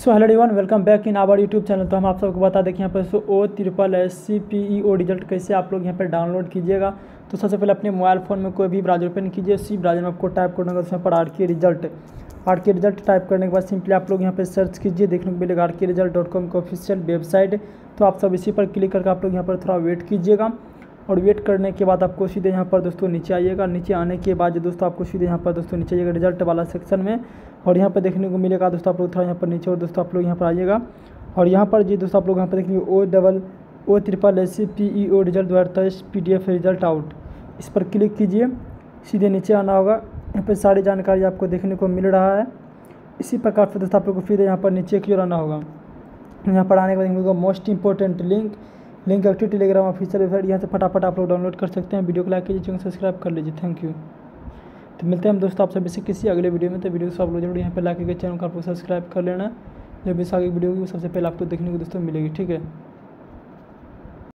So hello everyone welcome back in our YouTube channel तो हम आप सबको बता दें कि यहाँ पर so O triple S C P E O result कैसे आप लोग यहाँ पर डाउनलोड कीजिएगा। तो सबसे पहले अपने मोबाइल फ़ोन में कोई भी ब्राउज़र ओपन कीजिए। सी ब्राउज़र में आपको टाइप करना होगा, उसमें पर R K result R K result type करने के बाद सिंपली आप लोग यहाँ पर सर्च कीजिए। देखने को मिलेगा R K result dot com का ऑफिशियल वेबसाइट तो आप सब इसी पर क्लिक करके आप लोग यहाँ पर थोड़ा वेट कीजिएगा। और वेट करने के बाद आपको सीधे यहाँ पर दोस्तों नीचे आइएगा। नीचे आने के बाद जो दोस्तों आपको सीधे यहाँ पर दोस्तों नीचे आइएगा रिज़ल्ट वाला सेक्शन में। और यहाँ पर देखने को मिलेगा दोस्तों आप लोग थोड़ा यहाँ पर नीचे और दोस्तों आप लोग यहाँ पर आइएगा। और यहाँ पर जी दोस्तों आप लोग यहाँ पर देखेंगे O double O triple S C P E O result दो हज़ार तेईस P D F result out इस पर क्लिक कीजिए। सीधे नीचे आना होगा। यहाँ पर सारी जानकारी आपको देखने को मिल रहा है। इसी प्रकार से दोस्तों आप लोग को फिर यहाँ पर नीचे की ओर आना होगा। यहाँ पर आने के बाद most important link link active Telegram official website यहाँ से फटाफट आप लोग डाउनलोड कर सकते हैं। वीडियो को लाइक कीजिए चैनल सब्सक्राइब कर लीजिए। थैंक यू तो मिलते हैं हम दोस्तों आप सभी से किसी अगले वीडियो में। तो वीडियो को आप लोग ज़रूर यहाँ पर लाइक करके चैनल को आप लोग सब्सक्राइब कर लेना। जब इस आगे वीडियो होगी सबसे पहले आपको देखने को दोस्तों मिलेगी, ठीक है?